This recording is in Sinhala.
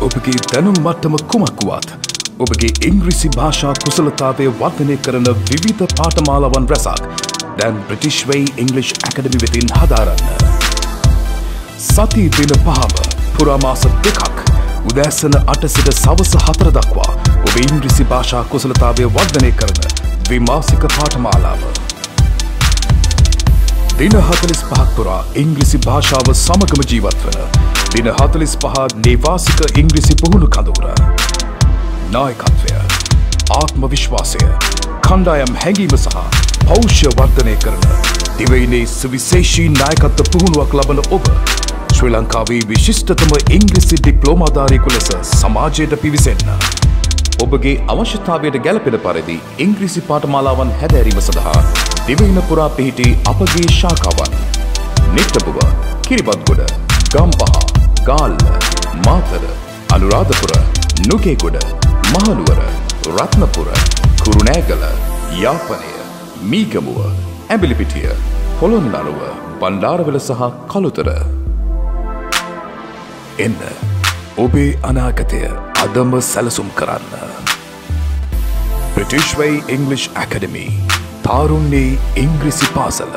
ඔබගේ දැනුම් මට්ටම කුමක්කුවත් ඔබගේ ඉංග්‍රිසි භාෂා කුසලතාවය වර්ධනය කරන විවිධ පාටමාලවන් රැසක් දැන් ප්‍රටිශ්වයි ඉංගලිෂ් ඇකඩමි වෙතින් හදාරන්න. සති දින පහම පුරාමාස දෙකක් උදෑසන අට සිට සවස හතර දක්වා ඔබ ඉංග්‍රිසි භාෂා කුසලතාවය වර්ධනය කරන විමාසික පාඨමාලාව. දින හතලිස් පහක් පුරා ඉංග්‍රිසි භාෂාව සමගම ජීවත් වන දින හතලිස් පහ නේවාසික ඉංග්‍රිසි පුහුණු කඳවුර. නායකත්වය ආත්ම විශ්වාසය කණ්ඩායම් හැඟීම සහ පෞෂ්‍ය වර්ධනය කරන දිවයිනේ සුවිශේෂී නායකත්ව පුහුණුවක් ලබන ඔබ ශ්‍රී ලංකාවේ විශිෂ්ටතම ඉංග්‍රිසි ඩිප්ලෝමාධාරයකු ලෙස සමාජයට පිවිසෙන්න. ඔබගේ අවශ්‍යතාවයට ගැලපෙන පරිදි ඉංග්‍රීසි පාඨමාලාවන් හැදෑරීම සඳහා දිවයින පුරා පිහිටි අපගේ ශාකාවන් නිට්ටපුව කිරිබත්ගොඩ ගම්පහ ගාල්ල මාතර අනුරාධපුර නුකේගොඩ මහනුවර රත්නපුර කුරුණෑගල යාපනය මීගමුව ඇබිලිපිටිය පොළොන්නරුව බණ්ඩාරවල සහ කළුතර එන්න ඔබේ අනාගතය අදම සැලසුම් කරන්න. ප්‍රටිශ්වයි ඉංගලිෂ් ඇකඩමී තාරුන්නේ ඉංග්‍රිසි පාසල.